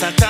Satan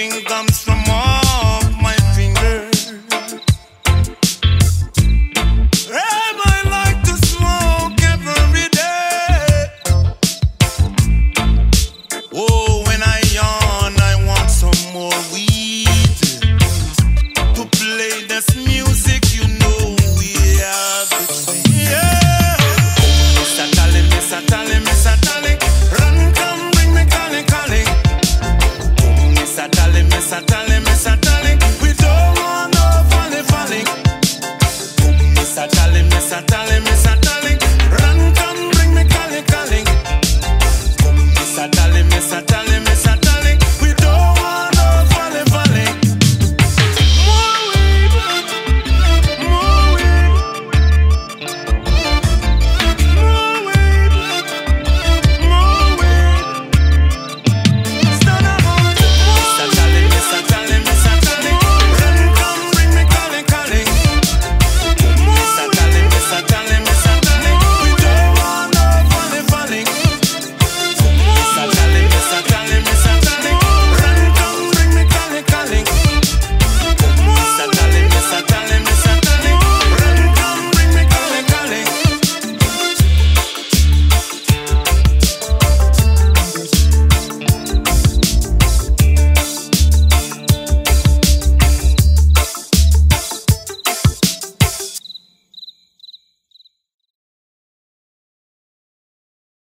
living comes from